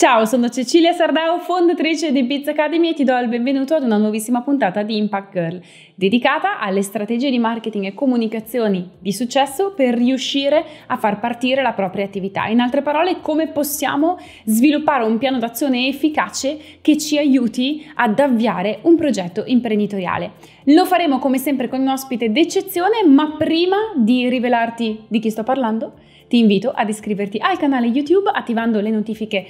Ciao, sono Cecilia Sardao, fondatrice di Biz Academy e ti do il benvenuto ad una nuovissima puntata di Impact Girl, dedicata alle strategie di marketing e comunicazioni di successo per riuscire a far partire la propria attività. In altre parole, come possiamo sviluppare un piano d'azione efficace che ci aiuti ad avviare un progetto imprenditoriale. Lo faremo come sempre con un ospite d'eccezione, ma prima di rivelarti di chi sto parlando, ti invito ad iscriverti al canale YouTube attivando le notifiche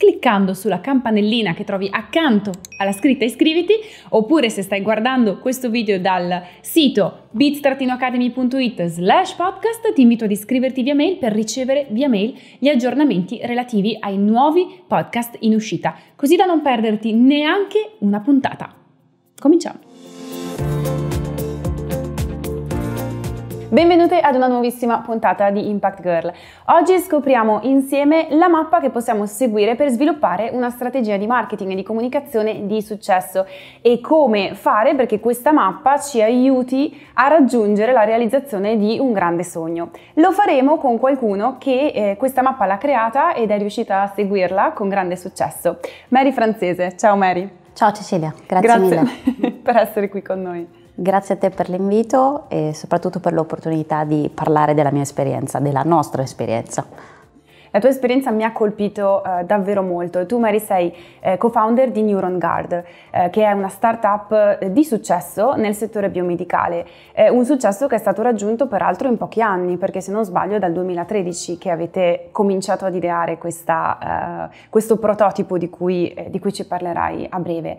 cliccando sulla campanellina che trovi accanto alla scritta iscriviti oppure se stai guardando questo video dal sito bit-academy.it slash podcast ti invito ad iscriverti via mail per ricevere via mail gli aggiornamenti relativi ai nuovi podcast in uscita così da non perderti neanche una puntata. Cominciamo! Benvenute ad una nuovissima puntata di Impact Girl. Oggi scopriamo insieme la mappa che possiamo seguire per sviluppare una strategia di marketing e di comunicazione di successo e come fare perché questa mappa ci aiuti a raggiungere la realizzazione di un grande sogno. Lo faremo con qualcuno che eh, questa mappa l'ha creata ed è riuscita a seguirla con grande successo. Mary Francese, ciao Mary. Ciao Cecilia, grazie, grazie mille per essere qui con noi. Grazie a te per l'invito e soprattutto per l'opportunità di parlare della mia esperienza, della nostra esperienza. La tua esperienza mi ha colpito eh, davvero molto. Tu, Mary, sei eh, co-founder di Neuron Guard, eh, che è una startup eh, di successo nel settore biomedicale. un successo che è stato raggiunto peraltro in pochi anni, perché se non sbaglio è dal 2013 che avete cominciato ad ideare questa, eh, questo prototipo di cui, eh, di cui ci parlerai a breve.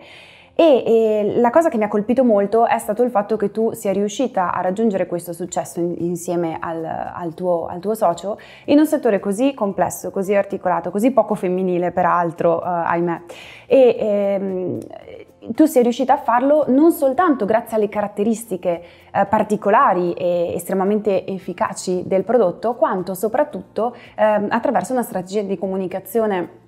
E, e, la cosa che mi ha colpito molto è stato il fatto che tu sia riuscita a raggiungere questo successo in, insieme al, al, tuo, al, tuo, socio in un settore così complesso, così articolato, così poco femminile peraltro, uh, ahimè. E, ehm, tu sei riuscita a farlo non soltanto grazie alle caratteristiche eh, particolari e estremamente efficaci del prodotto, quanto soprattutto eh, attraverso una strategia di comunicazione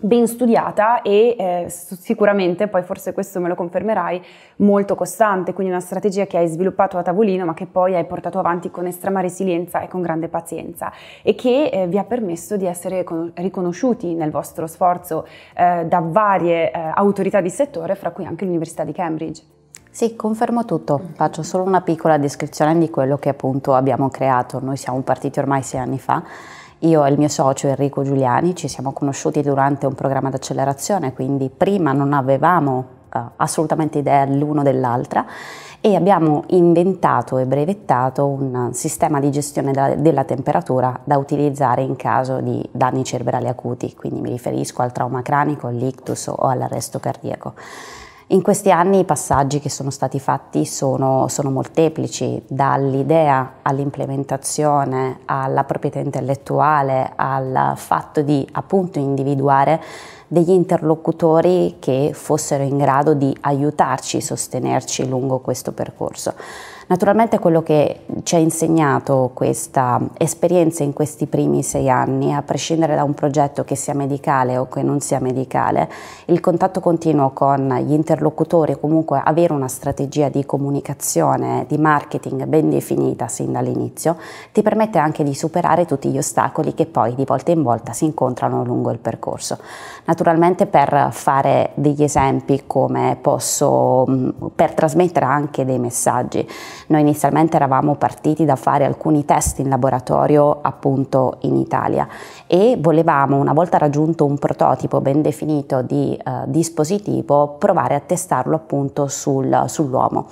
ben studiata e eh, sicuramente, poi forse questo me lo confermerai, molto costante, quindi una strategia che hai sviluppato a tavolino ma che poi hai portato avanti con estrema resilienza e con grande pazienza e che eh, vi ha permesso di essere riconosciuti nel vostro sforzo eh, da varie eh, autorità di settore, fra cui anche l'Università di Cambridge. Sì, confermo tutto, faccio solo una piccola descrizione di quello che appunto abbiamo creato. Noi siamo partiti ormai sei anni fa io e il mio socio Enrico Giuliani ci siamo conosciuti durante un programma d'accelerazione, quindi prima non avevamo uh, assolutamente idea l'uno dell'altra e abbiamo inventato e brevettato un sistema di gestione della, della, temperatura da utilizzare in caso di danni cerebrali acuti, quindi mi riferisco al trauma cranico, all'ictus o all'arresto cardiaco. In questi anni i passaggi che sono stati fatti sono, sono molteplici, dall'idea all'implementazione, alla proprietà intellettuale, al fatto di appunto individuare degli interlocutori che fossero in grado di aiutarci, sostenerci lungo questo percorso. Naturalmente quello che ci ha insegnato questa esperienza in questi primi sei anni, a prescindere da un progetto che sia medicale o che non sia medicale, il contatto continuo con gli interlocutori comunque avere una strategia di comunicazione, di marketing ben definita sin dall'inizio, ti permette anche di superare tutti gli ostacoli che poi di volta in volta si incontrano lungo il percorso. Naturalmente per fare degli esempi come posso, per trasmettere anche dei messaggi, noi inizialmente eravamo partiti da fare alcuni test in laboratorio appunto in Italia e volevamo, una volta raggiunto un prototipo ben definito di eh, dispositivo, provare a testarlo appunto sul, sull'uomo.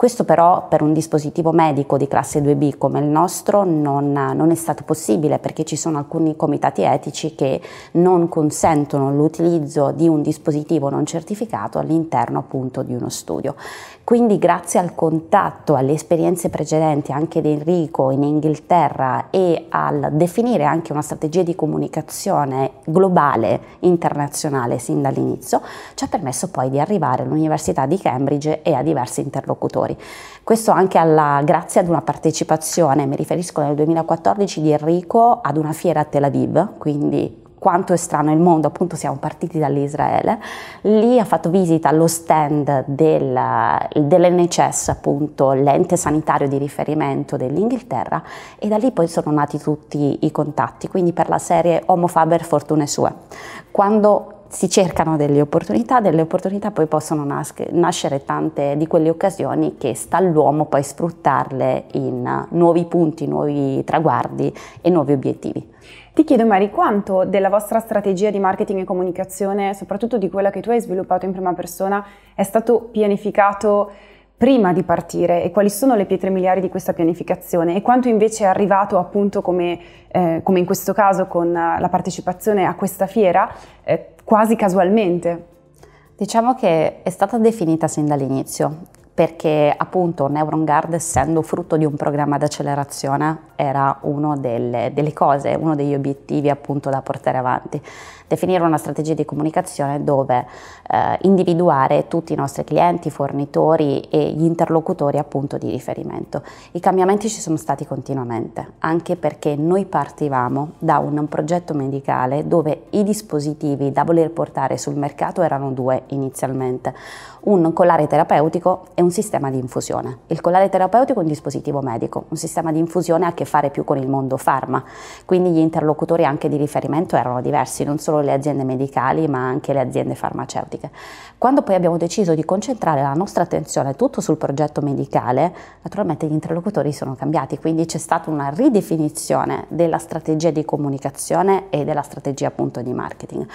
Questo però per un dispositivo medico di classe 2B come il nostro non, non, è stato possibile perché ci sono alcuni comitati etici che non consentono l'utilizzo di un dispositivo non certificato all'interno appunto di uno studio. Quindi grazie al contatto, alle esperienze precedenti anche di Enrico in Inghilterra e al definire anche una strategia di comunicazione globale, internazionale sin dall'inizio, ci ha permesso poi di arrivare all'Università di Cambridge e a diversi interlocutori. Questo anche alla, grazie ad una partecipazione, mi riferisco nel 2014 di Enrico ad una fiera a Tel Aviv, quindi quanto è strano il mondo, appunto siamo partiti dall'Israele, lì ha fatto visita allo stand del, dell'NHS, appunto l'ente sanitario di riferimento dell'Inghilterra e da lì poi sono nati tutti i contatti, quindi per la serie Homo Faber Fortune Sue. Quando si cercano delle opportunità, delle opportunità poi possono nascere tante di quelle occasioni che sta all'uomo poi sfruttarle in nuovi punti, nuovi traguardi e nuovi obiettivi. Ti chiedo Mari, quanto della vostra strategia di marketing e comunicazione, soprattutto di quella che tu hai sviluppato in prima persona, è stato pianificato prima di partire? E quali sono le pietre miliari di questa pianificazione? E quanto invece è arrivato appunto come, eh, come in questo caso con la partecipazione a questa fiera eh, quasi casualmente? Diciamo che è stata definita sin dall'inizio perché appunto Neuron Guard essendo frutto di un programma di accelerazione era una delle, delle, cose, uno degli obiettivi appunto da portare avanti. Definire una strategia di comunicazione dove eh, individuare tutti i nostri clienti, fornitori e gli interlocutori appunto di riferimento. I cambiamenti ci sono stati continuamente, anche perché noi partivamo da un, progetto medicale dove i dispositivi da voler portare sul mercato erano due inizialmente, un collare terapeutico e un sistema di infusione. Il collare terapeutico è un dispositivo medico, un sistema di infusione ha a che fare più con il mondo farma, quindi gli interlocutori anche di riferimento erano diversi, non solo le aziende medicali ma anche le aziende farmaceutiche. Quando poi abbiamo deciso di concentrare la nostra attenzione tutto sul progetto medicale, naturalmente gli interlocutori sono cambiati, quindi c'è stata una ridefinizione della strategia di comunicazione e della strategia appunto di marketing.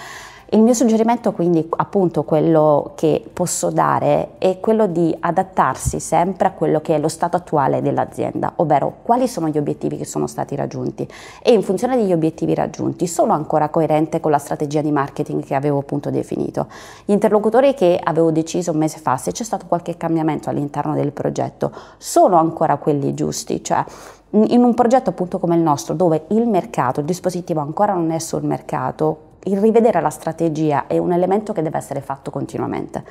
Il mio suggerimento quindi appunto quello che posso dare è quello di adattarsi sempre a quello che è lo stato attuale dell'azienda, ovvero quali sono gli obiettivi che sono stati raggiunti e in funzione degli obiettivi raggiunti sono ancora coerente con la strategia di marketing che avevo appunto definito. Gli interlocutori che avevo deciso un mese fa, se c'è stato qualche cambiamento all'interno del progetto, sono ancora quelli giusti, cioè in un progetto appunto come il nostro dove il mercato, il dispositivo ancora non è sul mercato, il rivedere la strategia è un elemento che deve essere fatto continuamente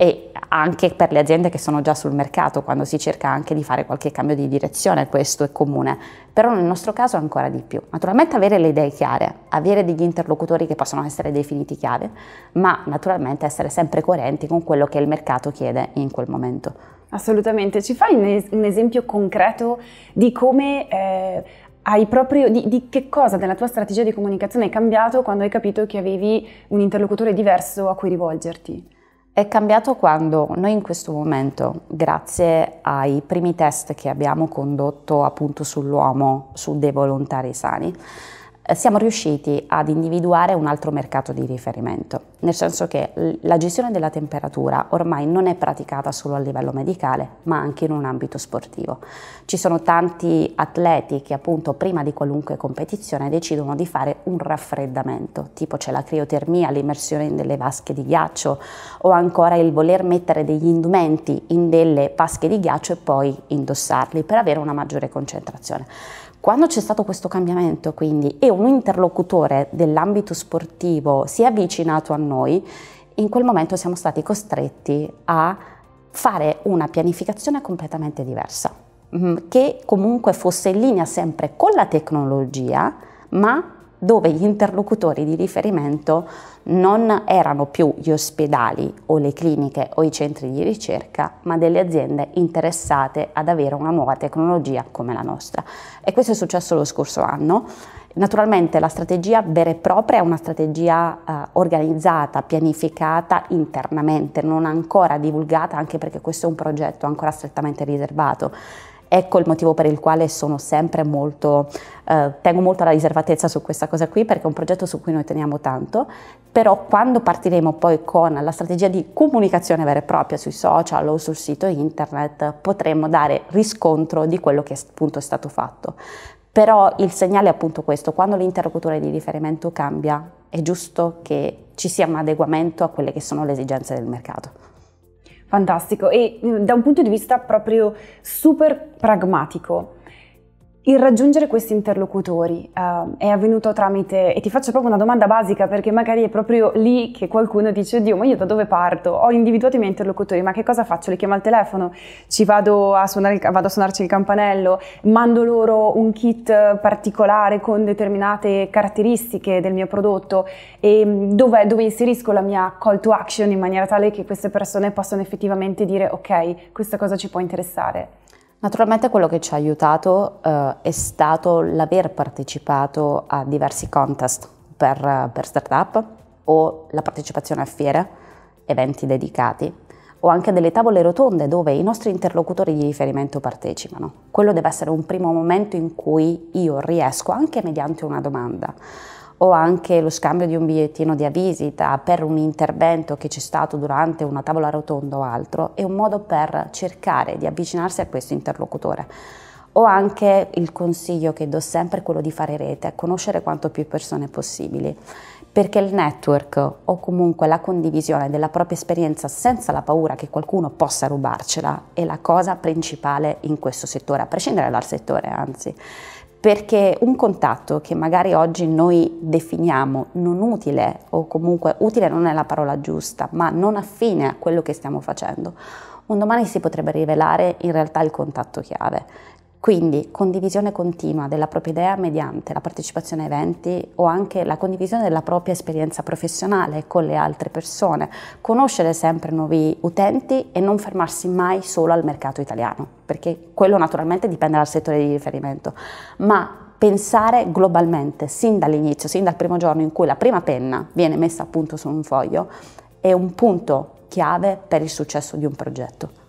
e anche per le aziende che sono già sul mercato, quando si cerca anche di fare qualche cambio di direzione, questo è comune, però nel nostro caso ancora di più. Naturalmente avere le idee chiare, avere degli interlocutori che possono essere definiti chiave, ma naturalmente essere sempre coerenti con quello che il mercato chiede in quel momento. Assolutamente, ci fai un, esempio concreto di come eh, hai proprio di, di, che cosa nella tua strategia di comunicazione è cambiato quando hai capito che avevi un interlocutore diverso a cui rivolgerti? È cambiato quando noi in questo momento, grazie ai primi test che abbiamo condotto appunto sull'uomo, su dei volontari sani, siamo riusciti ad individuare un altro mercato di riferimento, nel senso che la gestione della temperatura ormai non è praticata solo a livello medicale, ma anche in un ambito sportivo. Ci sono tanti atleti che appunto prima di qualunque competizione decidono di fare un raffreddamento, tipo c'è la criotermia, l'immersione in delle vasche di ghiaccio o ancora il voler mettere degli indumenti in delle vasche di ghiaccio e poi indossarli per avere una maggiore concentrazione. Quando c'è stato questo cambiamento quindi e un interlocutore dell'ambito sportivo si è avvicinato a noi, in quel momento siamo stati costretti a fare una pianificazione completamente diversa, mm, che comunque fosse in linea sempre con la tecnologia, ma dove gli interlocutori di riferimento non erano più gli ospedali o le cliniche o i centri di ricerca, ma delle aziende interessate ad avere una nuova tecnologia come la nostra. E questo è successo lo scorso anno. Naturalmente la strategia vera e propria è una strategia eh, organizzata, pianificata internamente, non ancora divulgata, anche perché questo è un progetto ancora strettamente riservato. Ecco il motivo per il quale sono sempre molto, eh, tengo molto alla riservatezza su questa cosa qui perché è un progetto su cui noi teniamo tanto, però quando partiremo poi con la strategia di comunicazione vera e propria sui social o sul sito internet potremo dare riscontro di quello che appunto è stato fatto. Però il segnale è appunto questo, quando l'interlocutore di riferimento cambia è giusto che ci sia un adeguamento a quelle che sono le esigenze del mercato. Fantastico. E mm, da un punto di vista proprio super pragmatico, il raggiungere questi interlocutori uh, è avvenuto tramite, e ti faccio proprio una domanda basica perché magari è proprio lì che qualcuno dice, oddio, ma io da dove parto? Ho individuato i miei interlocutori, ma che cosa faccio? Li chiamo al telefono, ci vado a, suonare, vado a suonarci il campanello, mando loro un kit particolare con determinate caratteristiche del mio prodotto e mm, dove, dove inserisco la mia call to action in maniera tale che queste persone possano effettivamente dire, ok, questa cosa ci può interessare. Naturalmente quello che ci ha aiutato eh, è stato l'aver partecipato a diversi contest per, per startup o la partecipazione a fiere, eventi dedicati o anche delle tavole rotonde dove i nostri interlocutori di riferimento partecipano. Quello deve essere un primo momento in cui io riesco, anche mediante una domanda, o anche lo scambio di un bigliettino di visita per un intervento che c'è stato durante una tavola rotonda o altro, è un modo per cercare di avvicinarsi a questo interlocutore. O anche il consiglio che do sempre è quello di fare rete, conoscere quanto più persone possibili, perché il network o comunque la condivisione della propria esperienza senza la paura che qualcuno possa rubarcela è la cosa principale in questo settore, a prescindere dal settore anzi perché un contatto che magari oggi noi definiamo non utile o comunque utile non è la parola giusta, ma non affine a quello che stiamo facendo, un domani si potrebbe rivelare in realtà il contatto chiave. Quindi condivisione continua della propria idea mediante la partecipazione a eventi o anche la condivisione della propria esperienza professionale con le altre persone, conoscere sempre nuovi utenti e non fermarsi mai solo al mercato italiano, perché quello naturalmente dipende dal settore di riferimento, ma pensare globalmente sin dall'inizio, sin dal primo giorno in cui la prima penna viene messa appunto su un foglio, è un punto chiave per il successo di un progetto.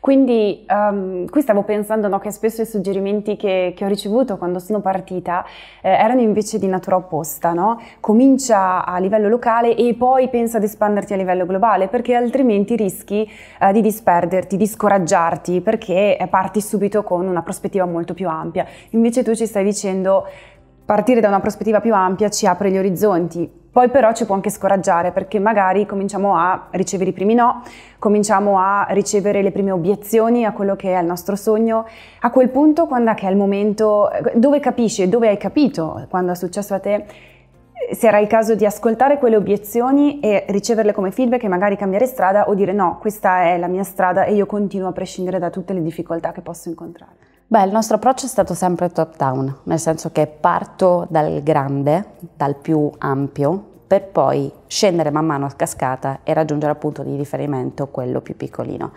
Quindi um, qui stavo pensando no, che spesso i suggerimenti che, che, ho ricevuto quando sono partita eh, erano invece di natura opposta, no? comincia a livello locale e poi pensa ad espanderti a livello globale perché altrimenti rischi eh, di disperderti, di scoraggiarti perché parti subito con una prospettiva molto più ampia. Invece tu ci stai dicendo partire da una prospettiva più ampia ci apre gli orizzonti, poi però ci può anche scoraggiare perché magari cominciamo a ricevere i primi no, cominciamo a ricevere le prime obiezioni a quello che è il nostro sogno. A quel punto, quando è che è il momento, dove capisci, dove hai capito, quando è successo a te, se era il caso di ascoltare quelle obiezioni e riceverle come feedback e magari cambiare strada o dire no, questa è la mia strada e io continuo a prescindere da tutte le difficoltà che posso incontrare. Beh, il nostro approccio è stato sempre top down, nel senso che parto dal grande, dal più ampio, per poi scendere man mano a cascata e raggiungere il punto di riferimento quello più piccolino.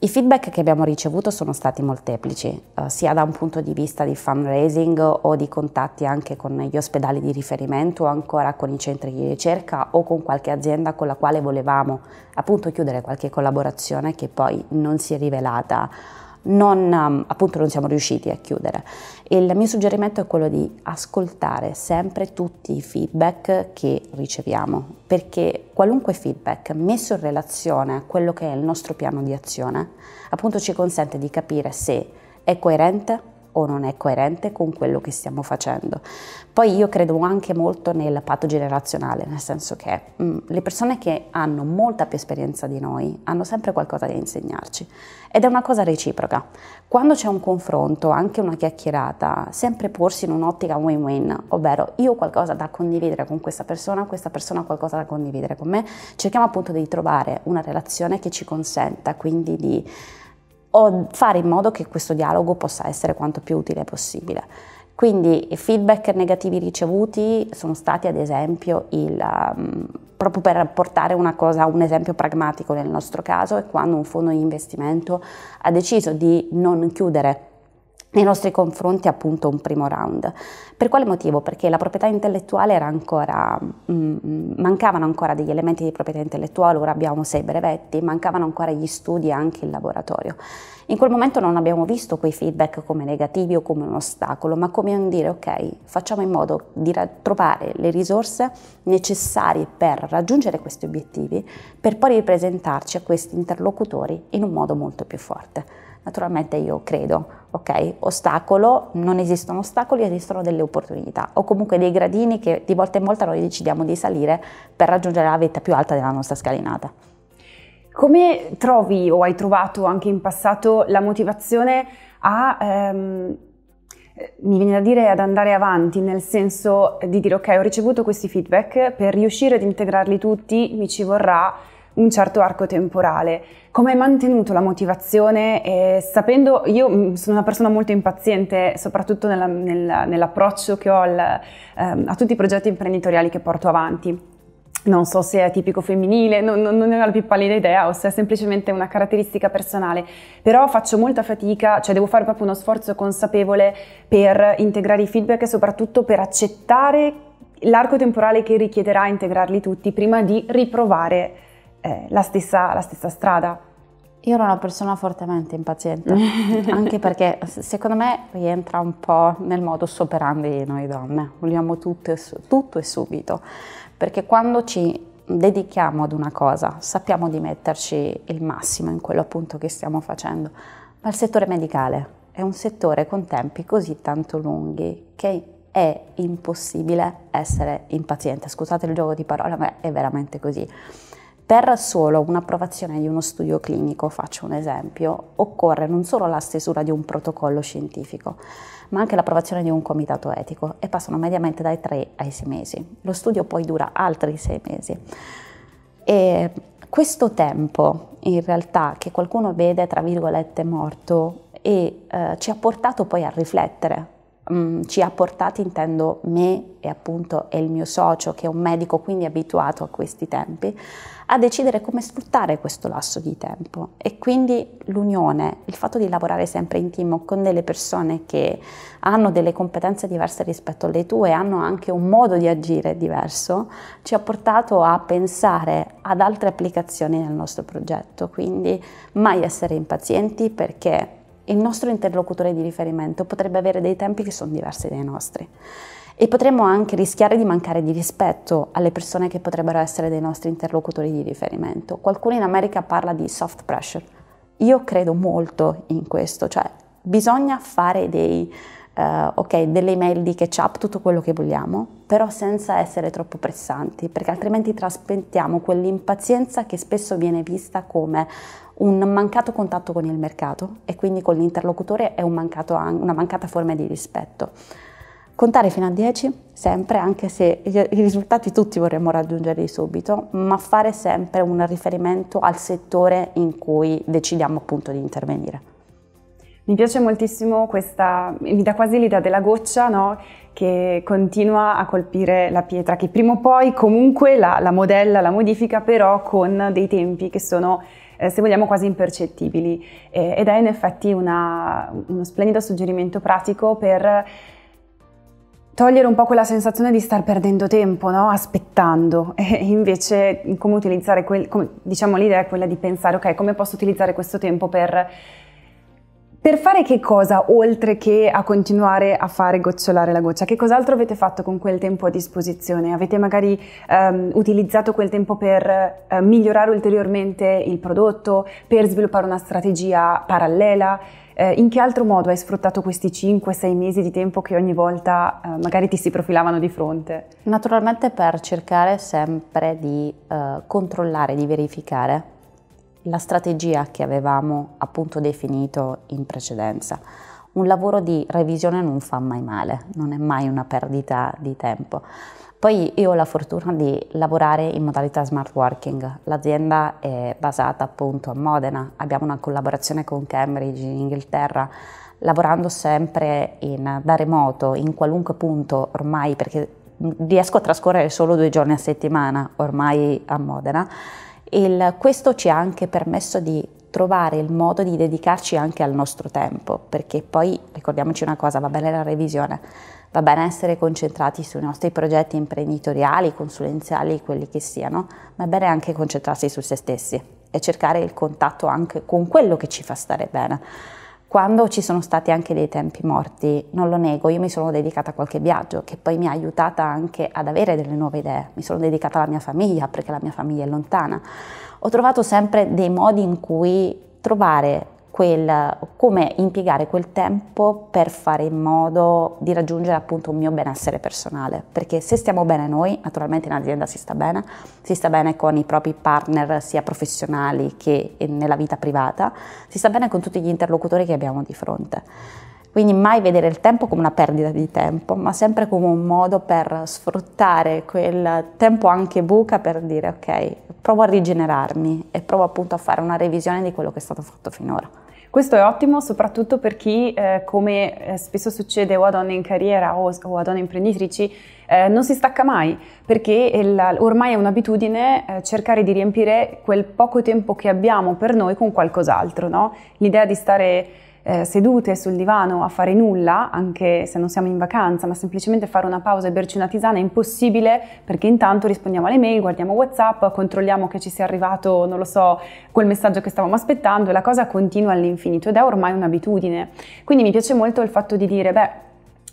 I feedback che abbiamo ricevuto sono stati molteplici, eh, sia da un punto di vista di fundraising o di contatti anche con gli ospedali di riferimento o ancora con i centri di ricerca o con qualche azienda con la quale volevamo appunto chiudere qualche collaborazione che poi non si è rivelata non, um, appunto non siamo riusciti a chiudere. Il mio suggerimento è quello di ascoltare sempre tutti i feedback che riceviamo, perché qualunque feedback messo in relazione a quello che è il nostro piano di azione, appunto ci consente di capire se è coerente o non è coerente con quello che stiamo facendo. Poi io credo anche molto nel patto generazionale, nel senso che mh, mm, le persone che hanno molta più esperienza di noi hanno sempre qualcosa da insegnarci ed è una cosa reciproca. Quando c'è un confronto, anche una chiacchierata, sempre porsi in un'ottica win-win, ovvero io ho qualcosa da condividere con questa persona, questa persona ha qualcosa da condividere con me, cerchiamo appunto di trovare una relazione che ci consenta quindi di o fare in modo che questo dialogo possa essere quanto più utile possibile. Quindi i feedback negativi ricevuti sono stati ad esempio il, um, proprio per portare una cosa, un esempio pragmatico nel nostro caso, è quando un fondo di investimento ha deciso di non chiudere nei nostri confronti appunto un primo round. Per quale motivo? Perché la proprietà intellettuale era ancora, mh, mm, mancavano ancora degli elementi di proprietà intellettuale, ora abbiamo sei brevetti, mancavano ancora gli studi e anche il laboratorio. In quel momento non abbiamo visto quei feedback come negativi o come un ostacolo, ma come un dire ok, facciamo in modo di trovare le risorse necessarie per raggiungere questi obiettivi, per poi ripresentarci a questi interlocutori in un modo molto più forte. Naturalmente io credo, ok, ostacolo, non esistono ostacoli, esistono delle opportunità o comunque dei gradini che di volta in volta noi decidiamo di salire per raggiungere la vetta più alta della nostra scalinata. Come trovi o hai trovato anche in passato la motivazione a ehm, mi viene da dire ad andare avanti, nel senso di dire ok, ho ricevuto questi feedback, per riuscire ad integrarli tutti mi ci vorrà un certo arco temporale. Come hai mantenuto la motivazione e sapendo, io mm, sono una persona molto impaziente, soprattutto nella, nella, nell'approccio che ho al, ehm, a tutti i progetti imprenditoriali che porto avanti. Non so se è tipico femminile, non, non, non ne ho la più pallida idea o se è semplicemente una caratteristica personale, però faccio molta fatica, cioè devo fare proprio uno sforzo consapevole per integrare i feedback e soprattutto per accettare l'arco temporale che richiederà integrarli tutti prima di riprovare eh, la, stessa, la stessa strada. Io ero una persona fortemente impaziente, anche perché secondo me rientra un po' nel modo operandi di noi donne, vogliamo tutto e, tutto e subito, perché quando ci dedichiamo ad una cosa sappiamo di metterci il massimo in quello appunto che stiamo facendo, ma il settore medicale è un settore con tempi così tanto lunghi che è impossibile essere impaziente, scusate il gioco di parole, ma è veramente così. Per solo un'approvazione di uno studio clinico, faccio un esempio, occorre non solo la stesura di un protocollo scientifico, ma anche l'approvazione di un comitato etico e passano mediamente dai 3 ai 6 mesi. Lo studio poi dura altri 6 mesi. E questo tempo, in realtà, che qualcuno vede, tra virgolette, morto, e, eh, ci ha portato poi a riflettere Mm, ci ha portati, intendo me e appunto e il mio socio che è un medico quindi abituato a questi tempi, a decidere come sfruttare questo lasso di tempo. E quindi l'unione, il fatto di lavorare sempre in team con delle persone che hanno delle competenze diverse rispetto alle tue, hanno anche un modo di agire diverso, ci ha portato a pensare ad altre applicazioni nel nostro progetto, quindi mai essere impazienti perché il nostro interlocutore di riferimento potrebbe avere dei tempi che sono diversi dai nostri e potremmo anche rischiare di mancare di rispetto alle persone che potrebbero essere dei nostri interlocutori di riferimento. Qualcuno in America parla di soft pressure. Io credo molto in questo, cioè bisogna fare dei, uh, okay, delle email di catch up, tutto quello che vogliamo, però senza essere troppo pressanti, perché altrimenti trasmettiamo quell'impazienza che spesso viene vista come un mancato contatto con il mercato e quindi con l'interlocutore è un mancato, una mancata forma di rispetto. Contare fino a 10 sempre, anche se i risultati tutti vorremmo raggiungerli subito, ma fare sempre un riferimento al settore in cui decidiamo appunto di intervenire. Mi piace moltissimo questa, mi dà quasi l'idea della goccia no? che continua a colpire la pietra, che prima o poi comunque la, la modella, la modifica, però con dei tempi che sono eh, se vogliamo quasi impercettibili eh, ed è in effetti una, uno splendido suggerimento pratico per togliere un po' quella sensazione di star perdendo tempo, no? aspettando, e invece come utilizzare, quel, come, diciamo l'idea è quella di pensare ok come posso utilizzare questo tempo per per fare che cosa oltre che a continuare a fare gocciolare la goccia? Che cos'altro avete fatto con quel tempo a disposizione? Avete magari um, utilizzato quel tempo per uh, migliorare ulteriormente il prodotto, per sviluppare una strategia parallela? Uh, in che altro modo hai sfruttato questi 5-6 mesi di tempo che ogni volta uh, magari ti si profilavano di fronte? Naturalmente per cercare sempre di controllare, di verificare la strategia che avevamo appunto definito in precedenza. Un lavoro di revisione non fa mai male, non è mai una perdita di tempo. Poi io ho la fortuna di lavorare in modalità smart working. L'azienda è basata appunto a Modena, abbiamo una collaborazione con Cambridge in Inghilterra, lavorando sempre in, da remoto, in qualunque punto ormai, perché riesco a trascorrere solo due giorni a settimana ormai a Modena il, questo ci ha anche permesso di trovare il modo di dedicarci anche al nostro tempo, perché poi ricordiamoci una cosa, va bene la revisione, va bene essere concentrati sui nostri progetti imprenditoriali, consulenziali, quelli che siano, ma è bene anche concentrarsi su se stessi e cercare il contatto anche con quello che ci fa stare bene. Quando ci sono stati anche dei tempi morti, non lo nego, io mi sono dedicata a qualche viaggio che poi mi ha aiutata anche ad avere delle nuove idee, mi sono dedicata alla mia famiglia perché la mia famiglia è lontana. Ho trovato sempre dei modi in cui trovare quel, come impiegare quel tempo per fare in modo di raggiungere appunto un mio benessere personale, perché se stiamo bene noi, naturalmente in azienda si sta bene, si sta bene con i propri partner sia professionali che nella vita privata, si sta bene con tutti gli interlocutori che abbiamo di fronte. Quindi mai vedere il tempo come una perdita di tempo, ma sempre come un modo per sfruttare quel tempo anche buca per dire ok, provo a rigenerarmi e provo appunto a fare una revisione di quello che è stato fatto finora. Questo è ottimo soprattutto per chi, eh, come eh, spesso succede o a donne in carriera o, o a donne imprenditrici, eh, non si stacca mai, perché il, ormai è un'abitudine eh, cercare di riempire quel poco tempo che abbiamo per noi con qualcos'altro. No? L'idea di stare eh, sedute sul divano a fare nulla, anche se non siamo in vacanza, ma semplicemente fare una pausa e berci una tisana è impossibile perché intanto rispondiamo alle mail, guardiamo WhatsApp, controlliamo che ci sia arrivato, non lo so, quel messaggio che stavamo aspettando e la cosa continua all'infinito ed è ormai un'abitudine. Quindi mi piace molto il fatto di dire, beh,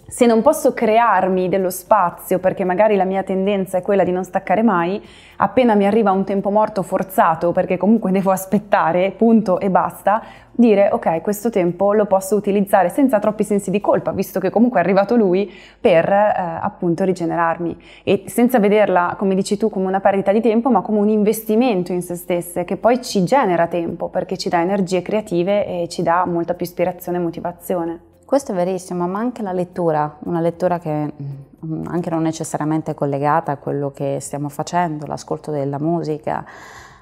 se non posso crearmi dello spazio, perché magari la mia tendenza è quella di non staccare mai, appena mi arriva un tempo morto forzato, perché comunque devo aspettare, punto e basta, dire ok, questo tempo lo posso utilizzare senza troppi sensi di colpa, visto che comunque è arrivato lui, per eh, appunto rigenerarmi e senza vederla, come dici tu, come una perdita di tempo, ma come un investimento in se stesse che poi ci genera tempo perché ci dà energie creative e ci dà molta più ispirazione e motivazione. Questo è verissimo, ma anche la lettura, una lettura che mm, anche non necessariamente collegata a quello che stiamo facendo, l'ascolto della musica,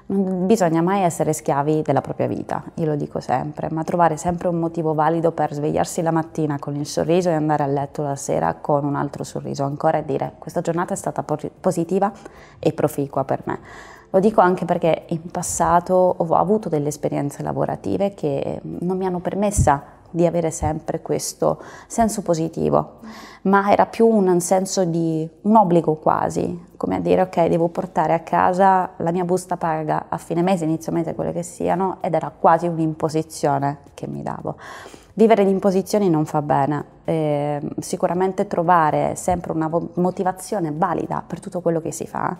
non bisogna mai essere schiavi della propria vita, io lo dico sempre, ma trovare sempre un motivo valido per svegliarsi la mattina con il sorriso e andare a letto la sera con un altro sorriso ancora e dire questa giornata è stata positiva e proficua per me. Lo dico anche perché in passato ho avuto delle esperienze lavorative che non mi hanno permessa di avere sempre questo senso positivo, ma era più un senso di un obbligo quasi, come a dire ok devo portare a casa la mia busta paga a fine mese, inizio mese, quelle che siano, ed era quasi un'imposizione che mi davo. Vivere di imposizioni non fa bene, eh, sicuramente trovare sempre una motivazione valida per tutto quello che si fa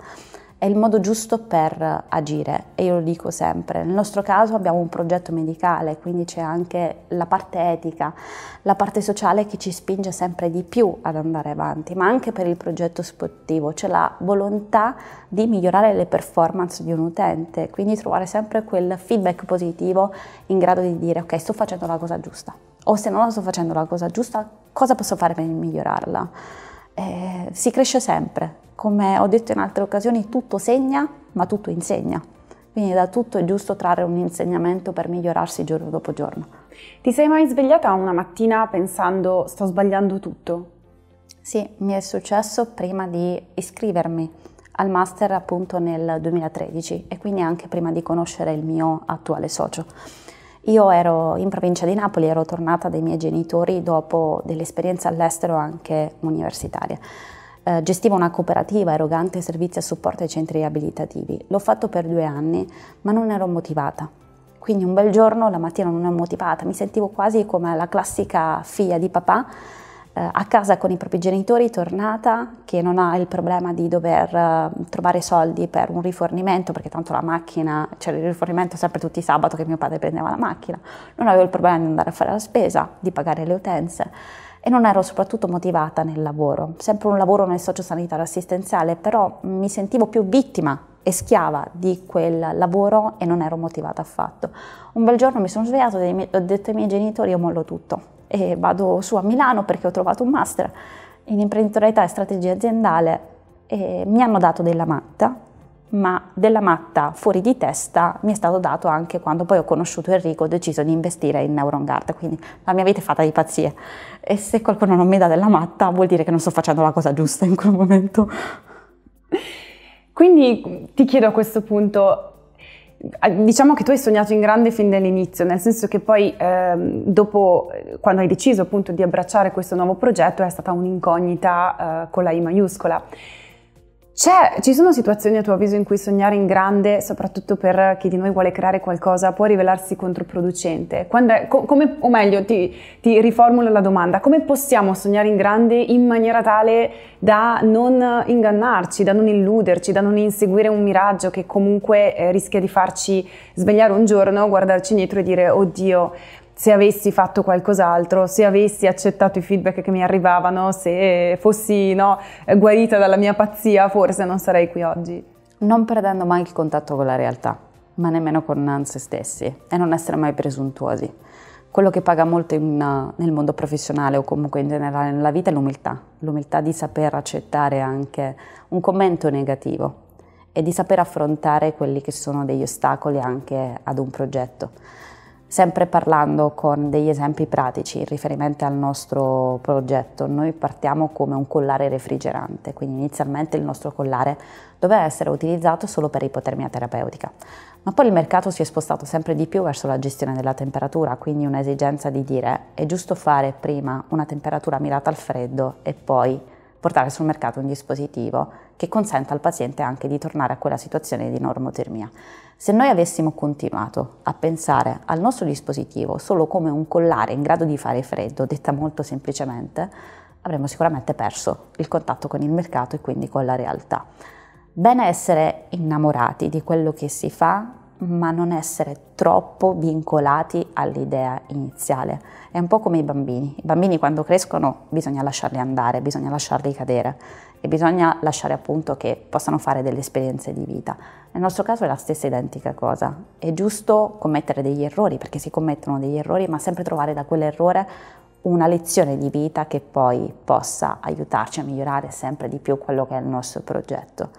è il modo giusto per agire e io lo dico sempre. Nel nostro caso abbiamo un progetto medicale, quindi c'è anche la parte etica, la parte sociale che ci spinge sempre di più ad andare avanti, ma anche per il progetto sportivo c'è la volontà di migliorare le performance di un utente, quindi trovare sempre quel feedback positivo in grado di dire ok sto facendo la cosa giusta o se non sto facendo la cosa giusta cosa posso fare per migliorarla. Eh, si cresce sempre, come ho detto in altre occasioni, tutto segna, ma tutto insegna. Quindi da tutto è giusto trarre un insegnamento per migliorarsi giorno dopo giorno. Ti sei mai svegliata una mattina pensando sto sbagliando tutto? Sì, mi è successo prima di iscrivermi al master appunto nel 2013 e quindi anche prima di conoscere il mio attuale socio. Io ero in provincia di Napoli, ero tornata dai miei genitori dopo delle esperienze all'estero anche universitarie. Eh, gestivo una cooperativa erogante servizi a supporto ai centri riabilitativi. L'ho fatto per due anni, ma non ero motivata. Quindi un bel giorno, la mattina non ero motivata, mi sentivo quasi come la classica figlia di papà eh, a casa con i propri genitori, tornata, che non ha il problema di dover eh, trovare soldi per un rifornimento, perché tanto la macchina, c'era il rifornimento sempre tutti i sabato che mio padre prendeva la macchina, non avevo il problema di andare a fare la spesa, di pagare le utenze e non ero soprattutto motivata nel lavoro, sempre un lavoro nel sociosanitario assistenziale, però mi sentivo più vittima e schiava di quel lavoro e non ero motivata affatto. Un bel giorno mi sono svegliato e ho detto ai miei genitori io mollo tutto e vado su a Milano perché ho trovato un master in imprenditorialità e strategia aziendale e mi hanno dato della matta ma della matta fuori di testa mi è stato dato anche quando poi ho conosciuto Enrico ho deciso di investire in NeuronGuard, quindi la mia vita è fatta di pazzie e se qualcuno non mi dà della matta vuol dire che non sto facendo la cosa giusta in quel momento. Quindi ti chiedo a questo punto, diciamo che tu hai sognato in grande fin dall'inizio, nel senso che poi ehm, dopo, quando hai deciso appunto di abbracciare questo nuovo progetto, è stata un'incognita eh, con la I maiuscola. C'è, ci sono situazioni a tuo avviso in cui sognare in grande, soprattutto per chi di noi vuole creare qualcosa, può rivelarsi controproducente? È, co, come, o meglio, ti, ti, riformulo la domanda, come possiamo sognare in grande in maniera tale da non ingannarci, da non illuderci, da non inseguire un miraggio che comunque eh, rischia di farci svegliare un giorno, guardarci indietro e dire oddio, se avessi fatto qualcos'altro, se avessi accettato i feedback che mi arrivavano, se fossi no, guarita dalla mia pazzia, forse non sarei qui oggi. Non perdendo mai il contatto con la realtà, ma nemmeno con se stessi e non essere mai presuntuosi. quello che paga molto in, nel mondo professionale o comunque in generale nella vita è l'umiltà, l'umiltà di saper accettare anche un commento negativo e di saper affrontare quelli che sono degli ostacoli anche ad un progetto. Sempre parlando con degli esempi pratici in riferimento al nostro progetto, noi partiamo come un collare refrigerante, quindi inizialmente il nostro collare doveva essere utilizzato solo per ipotermia terapeutica, ma poi il mercato si è spostato sempre di più verso la gestione della temperatura, quindi un'esigenza di dire è giusto fare prima una temperatura mirata al freddo e poi portare sul mercato un dispositivo che consenta al paziente anche di tornare a quella situazione di normotermia. Se noi avessimo continuato a pensare al nostro dispositivo solo come un collare in grado di fare freddo, detta molto semplicemente, avremmo sicuramente perso il contatto con il mercato e quindi con la realtà. Bene essere innamorati di quello che si fa, ma non essere troppo vincolati all'idea iniziale. È un po' come i bambini. I bambini quando crescono bisogna lasciarli andare, bisogna lasciarli cadere e bisogna lasciare appunto che possano fare delle esperienze di vita. Nel nostro caso è la stessa identica cosa. È giusto commettere degli errori, perché si commettono degli errori, ma sempre trovare da quell'errore una lezione di vita che poi possa aiutarci a migliorare sempre di più quello che è il nostro progetto.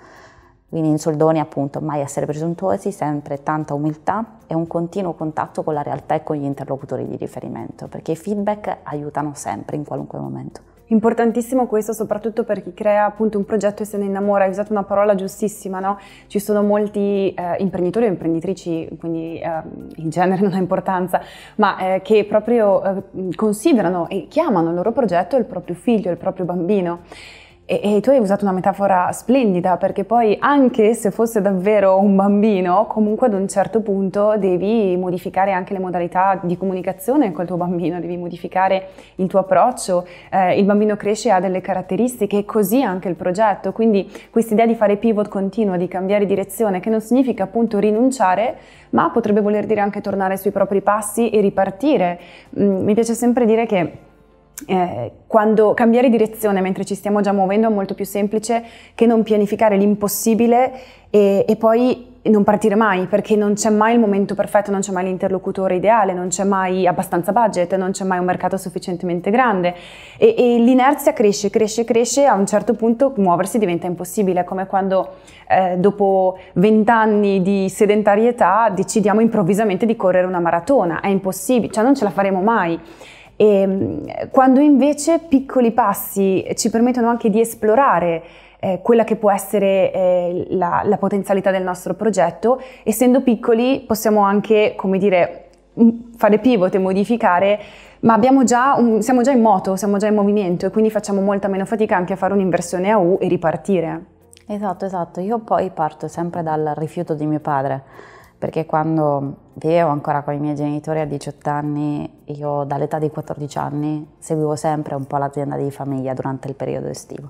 Quindi in soldoni appunto mai essere presuntuosi, sempre tanta umiltà e un continuo contatto con la realtà e con gli interlocutori di riferimento, perché i feedback aiutano sempre in qualunque momento. Importantissimo questo soprattutto per chi crea appunto un progetto e se ne innamora, hai usato una parola giustissima, no? Ci sono molti eh, imprenditori o imprenditrici, quindi eh, in genere non ha importanza, ma eh, che proprio eh, considerano e chiamano il loro progetto il proprio figlio, il proprio bambino. E, e, tu hai usato una metafora splendida perché poi anche se fosse davvero un bambino, comunque ad un certo punto devi modificare anche le modalità di comunicazione col tuo bambino, devi modificare il tuo approccio, eh, il bambino cresce e ha delle caratteristiche e così anche il progetto, quindi questa idea di fare pivot continuo, di cambiare direzione, che non significa appunto rinunciare, ma potrebbe voler dire anche tornare sui propri passi e ripartire. Mm, mi piace sempre dire che eh, quando cambiare direzione mentre ci stiamo già muovendo è molto più semplice che non pianificare l'impossibile e, e, poi non partire mai, perché non c'è mai il momento perfetto, non c'è mai l'interlocutore ideale, non c'è mai abbastanza budget, non c'è mai un mercato sufficientemente grande e, e l'inerzia cresce, cresce, cresce, a un certo punto muoversi diventa impossibile, è come quando eh, dopo vent'anni di sedentarietà decidiamo improvvisamente di correre una maratona, è impossibile, cioè non ce la faremo mai. E, ehm, quando invece piccoli passi ci permettono anche di esplorare eh, quella che può essere eh, la, la, potenzialità del nostro progetto, essendo piccoli possiamo anche, come dire, fare pivot e modificare, ma già un, siamo già in moto, siamo già in movimento e quindi facciamo molta meno fatica anche a fare un'inversione a U e ripartire. Esatto, esatto. Io poi parto sempre dal rifiuto di mio padre perché quando vivevo ancora con i miei genitori a 18 anni, io dall'età di 14 anni seguivo sempre un po' l'azienda di famiglia durante il periodo estivo.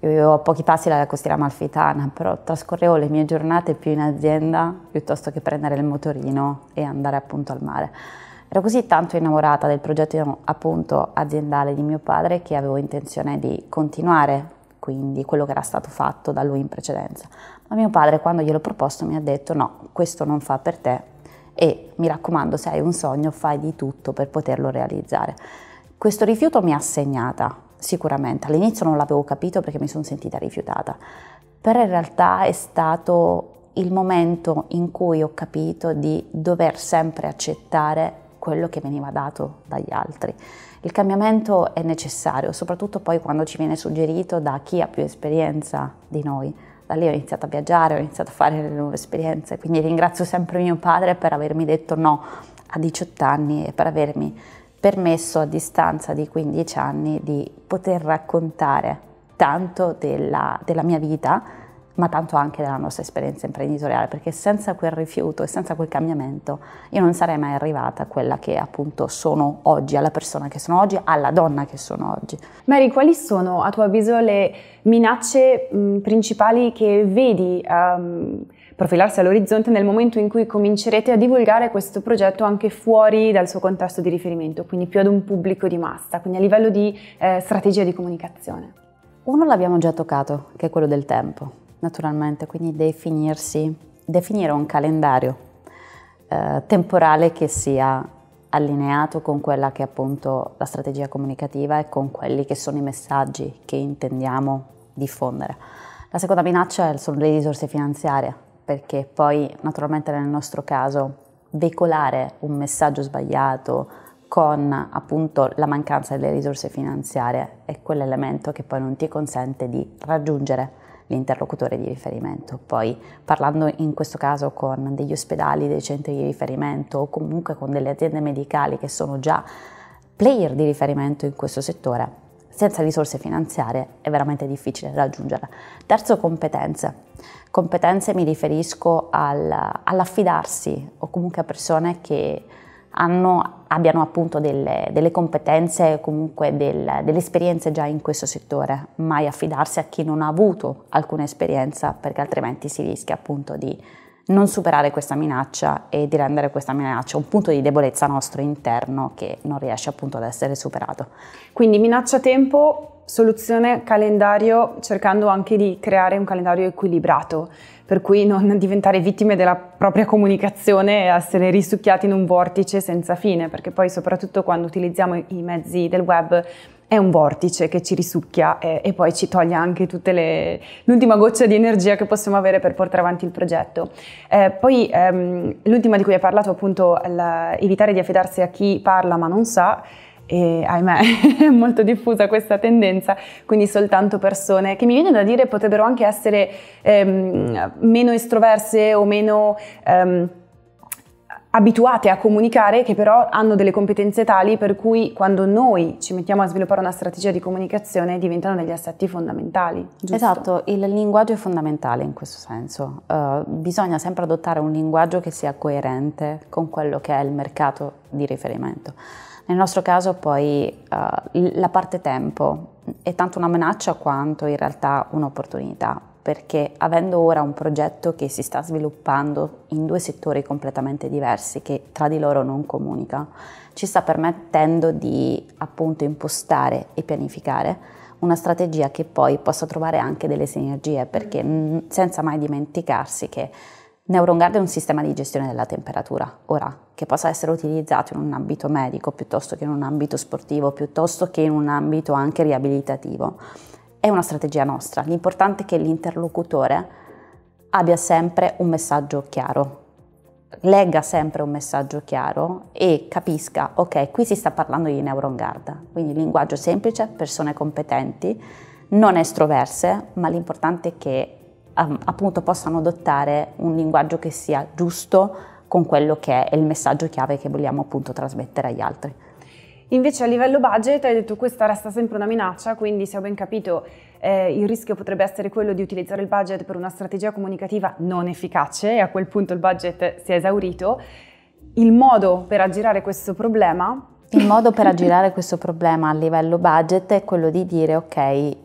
Io vivevo a pochi passi dalla costiera malfitana, però trascorrevo le mie giornate più in azienda piuttosto che prendere il motorino e andare appunto al mare. Ero così tanto innamorata del progetto appunto aziendale di mio padre che avevo intenzione di continuare quindi quello che era stato fatto da lui in precedenza. Ma mio padre quando gliel'ho proposto mi ha detto no, questo non fa per te e mi raccomando se hai un sogno fai di tutto per poterlo realizzare. Questo rifiuto mi ha segnata sicuramente, all'inizio non l'avevo capito perché mi sono sentita rifiutata, però in realtà è stato il momento in cui ho capito di dover sempre accettare quello che veniva dato dagli altri. Il cambiamento è necessario, soprattutto poi quando ci viene suggerito da chi ha più esperienza di noi. Da lì ho iniziato a viaggiare, ho iniziato a fare le nuove esperienze, quindi ringrazio sempre mio padre per avermi detto no a 18 anni e per avermi permesso a distanza di 15 anni di poter raccontare tanto della, della mia vita ma tanto anche della nostra esperienza imprenditoriale, perché senza quel rifiuto e senza quel cambiamento io non sarei mai arrivata a quella che appunto sono oggi, alla persona che sono oggi, alla donna che sono oggi. Mary, quali sono a tuo avviso le minacce mh, principali che vedi um, profilarsi all'orizzonte nel momento in cui comincerete a divulgare questo progetto anche fuori dal suo contesto di riferimento, quindi più ad un pubblico di massa, quindi a livello di eh, strategia di comunicazione? Uno l'abbiamo già toccato, che è quello del tempo naturalmente, quindi definirsi, definire un calendario eh, temporale che sia allineato con quella che è appunto la strategia comunicativa e con quelli che sono i messaggi che intendiamo diffondere. La seconda minaccia sono le risorse finanziarie, perché poi naturalmente nel nostro caso veicolare un messaggio sbagliato con appunto la mancanza delle risorse finanziarie è quell'elemento che poi non ti consente di raggiungere l'interlocutore di riferimento. Poi parlando in questo caso con degli ospedali, dei centri di riferimento o comunque con delle aziende medicali che sono già player di riferimento in questo settore, senza risorse finanziarie è veramente difficile raggiungerle. Terzo, competenze. Competenze mi riferisco al, all'affidarsi o comunque a persone che hanno, abbiano appunto delle, delle competenze, comunque del, delle esperienze già in questo settore, mai affidarsi a chi non ha avuto alcuna esperienza perché altrimenti si rischia appunto di non superare questa minaccia e di rendere questa minaccia un punto di debolezza nostro interno che non riesce appunto ad essere superato. Quindi minaccia tempo, soluzione calendario, cercando anche di creare un calendario equilibrato, per cui non diventare vittime della propria comunicazione e essere risucchiati in un vortice senza fine, perché poi soprattutto quando utilizziamo i mezzi del web è un vortice che ci risucchia e, e poi ci toglie anche tutta l'ultima goccia di energia che possiamo avere per portare avanti il progetto. Eh, poi ehm, l'ultima di cui hai parlato appunto, la, evitare di affidarsi a chi parla ma non sa, e ahimè è molto diffusa questa tendenza, quindi soltanto persone che mi viene da dire potrebbero anche essere ehm, meno estroverse o meno... Ehm, abituate a comunicare che però hanno delle competenze tali per cui quando noi ci mettiamo a sviluppare una strategia di comunicazione diventano degli assetti fondamentali. Giusto? Esatto, il linguaggio è fondamentale in questo senso. Uh, bisogna sempre adottare un linguaggio che sia coerente con quello che è il mercato di riferimento. Nel nostro caso poi uh, la parte tempo è tanto una minaccia quanto in realtà un'opportunità perché avendo ora un progetto che si sta sviluppando in due settori completamente diversi che tra di loro non comunicano, ci sta permettendo di appunto impostare e pianificare una strategia che poi possa trovare anche delle sinergie, perché senza mai dimenticarsi che NeuronGuard è un sistema di gestione della temperatura, ora che possa essere utilizzato in un ambito medico piuttosto che in un ambito sportivo, piuttosto che in un ambito anche riabilitativo è una strategia nostra, l'importante è che l'interlocutore abbia sempre un messaggio chiaro, legga sempre un messaggio chiaro e capisca, ok, qui si sta parlando di Neuron Guard, quindi linguaggio semplice, persone competenti, non estroverse, ma l'importante è che appunto possano adottare un linguaggio che sia giusto con quello che è il messaggio chiave che vogliamo appunto trasmettere agli altri. Invece a livello budget hai detto questa resta sempre una minaccia, quindi se ho ben capito eh, il rischio potrebbe essere quello di utilizzare il budget per una strategia comunicativa non efficace e a quel punto il budget si è esaurito. Il modo per aggirare questo problema il modo per aggirare questo problema a livello budget è quello di dire ok, eh,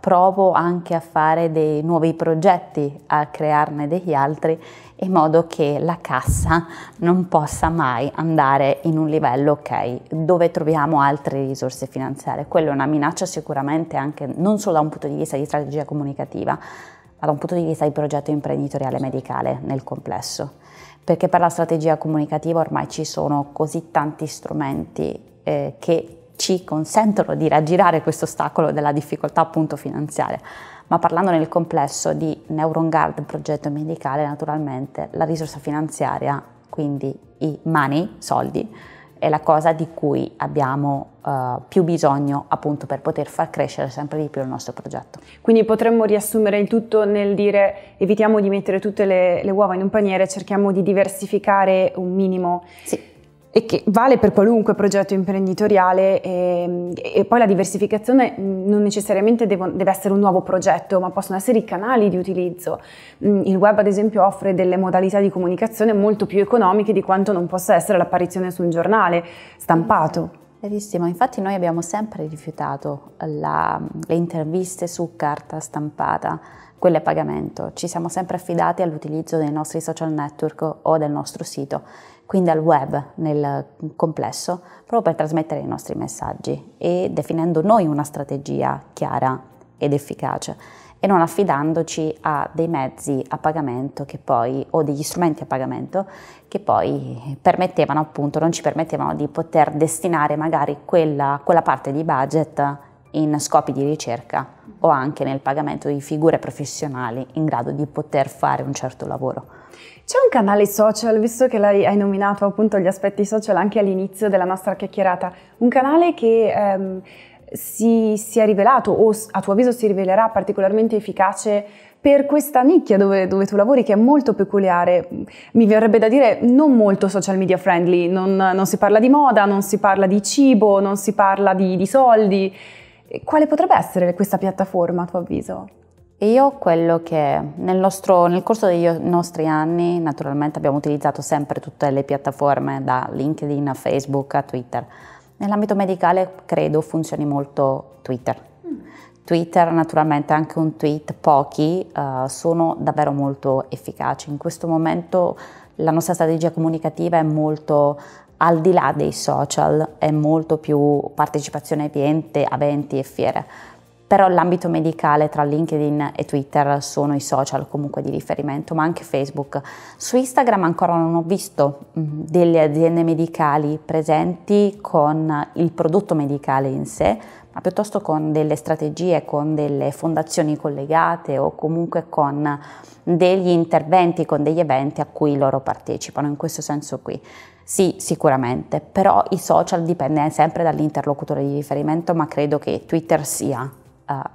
provo anche a fare dei nuovi progetti, a crearne degli altri in modo che la cassa non possa mai andare in un livello ok, dove troviamo altre risorse finanziarie. Quello è una minaccia sicuramente anche non solo da un punto di vista di strategia comunicativa, ma da un punto di vista di progetto imprenditoriale medicale nel complesso perché per la strategia comunicativa ormai ci sono così tanti strumenti eh, che ci consentono di raggirare questo ostacolo della difficoltà appunto finanziaria. Ma parlando nel complesso di Neuron Guard, progetto medicale, naturalmente la risorsa finanziaria, quindi i money, soldi, è la cosa di cui abbiamo uh, più bisogno appunto per poter far crescere sempre di più il nostro progetto. Quindi potremmo riassumere il tutto nel dire evitiamo di mettere tutte le, le uova in un paniere, cerchiamo di diversificare un minimo. Sì e che vale per qualunque progetto imprenditoriale e, e poi la diversificazione non necessariamente devo, deve essere un nuovo progetto, ma possono essere i canali di utilizzo. Mm, il web ad esempio offre delle modalità di comunicazione molto più economiche di quanto non possa essere l'apparizione su un giornale stampato. Verissimo, infatti noi abbiamo sempre rifiutato la, le interviste su carta stampata, quelle a pagamento, ci siamo sempre affidati all'utilizzo dei nostri social network o del nostro sito quindi al web nel complesso, proprio per trasmettere i nostri messaggi e definendo noi una strategia chiara ed efficace. e non affidandoci a dei mezzi a pagamento poi, o degli strumenti a pagamento che poi permettevano appunto, non ci permettevano di poter destinare magari quella, quella parte di budget in scopi di ricerca o anche nel pagamento di figure professionali in grado di poter fare un certo lavoro. C'è un canale social, visto che lei hai nominato appunto gli aspetti social anche all'inizio della nostra chiacchierata, un canale che ehm, si, si, è rivelato o a tuo avviso si rivelerà particolarmente efficace per questa nicchia dove, dove, tu lavori che è molto peculiare, mi verrebbe da dire non molto social media friendly, non, non si parla di moda, non si parla di cibo, non si parla di, di soldi. Quale potrebbe essere questa piattaforma a tuo avviso? Io quello che nel, nostro, nel, corso dei nostri anni naturalmente abbiamo utilizzato sempre tutte le piattaforme da LinkedIn a Facebook a Twitter. Nell'ambito medicale credo funzioni molto Twitter. Twitter, naturalmente anche un tweet, pochi, uh, sono davvero molto efficaci. In questo momento la nostra strategia comunicativa è molto al di là dei social, è molto più partecipazione clienti, eventi e fiere però l'ambito medicale tra LinkedIn e Twitter sono i social comunque di riferimento, ma anche Facebook. Su Instagram ancora non ho visto mm, delle aziende medicali presenti con il prodotto medicale in sé, ma piuttosto con delle strategie, con delle fondazioni collegate o comunque con degli interventi, con degli eventi a cui loro partecipano, in questo senso qui. Sì, sicuramente, però i social dipende sempre dall'interlocutore di riferimento, ma credo che Twitter sia